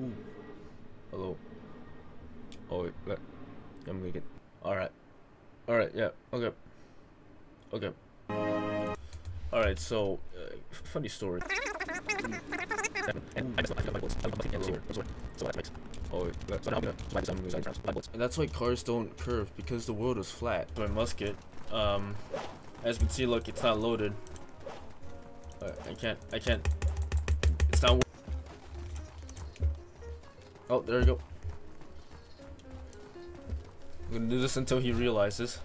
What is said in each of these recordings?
Ooh. Hello. Oh wait, let, I'm gonna get. All right. All right. Yeah. Okay. Okay. All right. So, uh, funny story. And I just like my bullets. I'm looking at here. That's what. That's what. Oh, wait, that's what I'm gonna. That's why I'm using my bullets. And that's why cars don't curve because the world is flat. My musket. Um, as you can see, look, it's not loaded. I can't. I can't. Oh, there we go. I'm gonna do this until he realizes.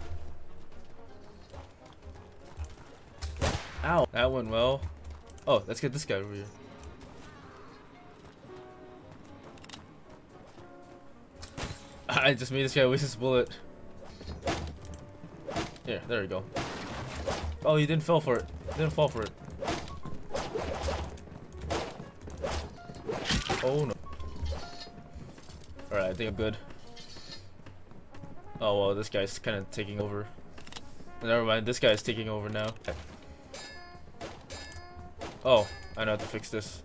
Ow! That went well. Oh, let's get this guy over here. I just made this guy waste his bullet. Here, there we go. Oh, he didn't fall for it. He didn't fall for it. Oh no. Alright, I think I'm good. Oh well, this guy's kind of taking over. Never mind, this guy's taking over now. Oh, I know how to fix this.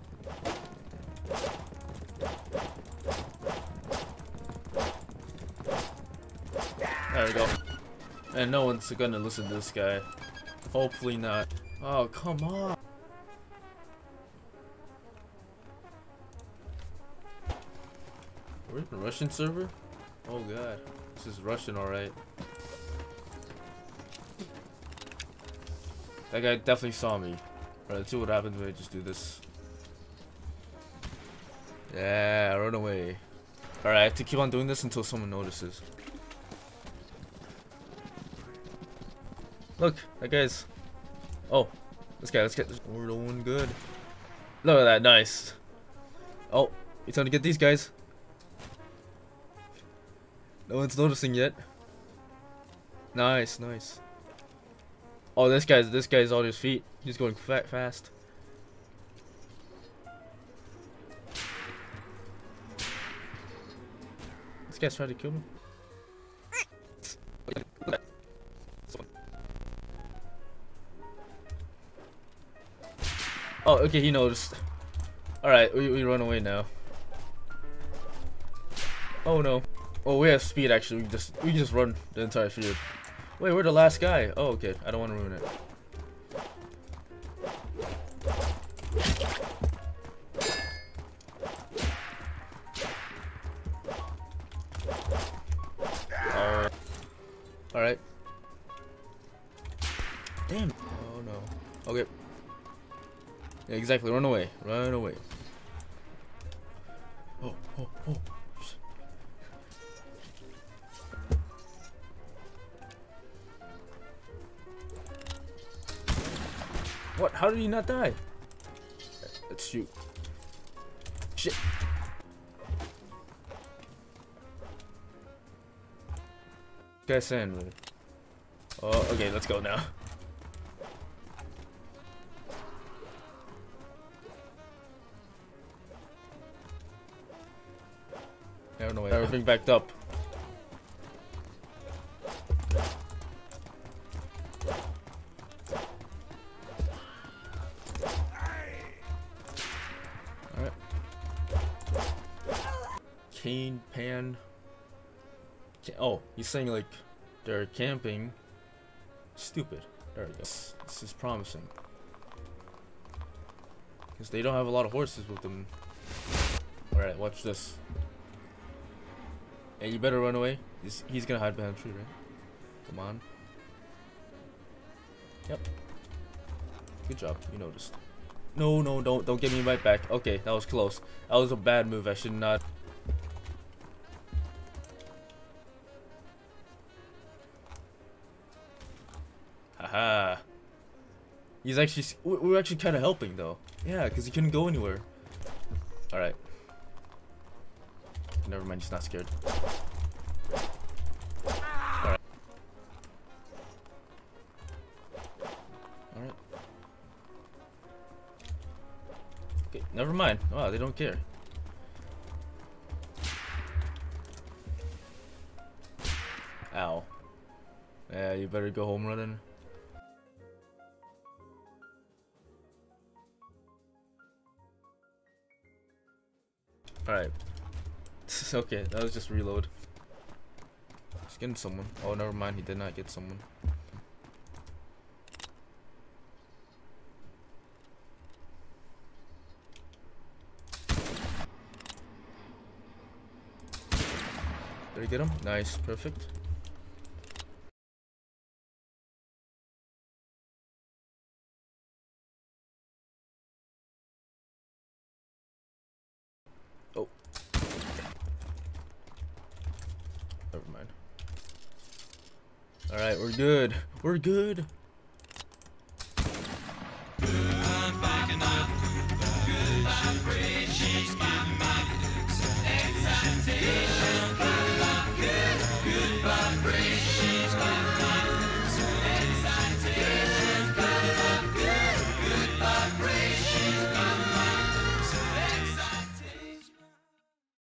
There we go. And no one's gonna listen to this guy. Hopefully not. Oh, come on. We're in a Russian server? Oh god. This is Russian alright. That guy definitely saw me. Alright, let's see what happens when I just do this. Yeah, run away. Alright, I have to keep on doing this until someone notices. Look, that guy's... Oh, this guy, let's get this. We're doing good. Look at that, nice. Oh, it's time to get these guys. No one's noticing yet. Nice, nice. Oh, this guy's this guy's on his feet. He's going fat fast. This guy's trying to kill me. Oh, okay, he noticed. Alright, we, we run away now. Oh no. Oh, we have speed actually. We just we just run the entire field. Wait, we're the last guy. Oh, okay. I don't want to ruin it. Alright. Damn. Oh no. Okay. Yeah, exactly. Run away. Run away. Oh, oh, oh. How did he not die? Let's shoot. Shit. Guy Sandler. Oh, okay, let's go now. I don't know everything backed up. Pan. Ca- Oh, he's saying like they're camping. Stupid. There we go. This this is promising. Because they don't have a lot of horses with them. Alright, watch this. Hey, you better run away. He's, he's gonna hide behind a tree, right? Come on. Yep. Good job. You noticed. No, no, don't, don't get me right back. Okay, that was close. That was a bad move. I should not. He's actually. We're actually kind of helping though. Yeah, because he couldn't go anywhere. All right. Never mind. He's not scared. Alright. Alright. Okay, never mind. Wow, they don't care. Ow. Yeah, you better go home running. Alright. okay, that was just reload. He's getting someone. Oh, never mind. He did not get someone. Did he get him? Nice. Perfect. Oh. Never mind. Alright, we're good. We're good.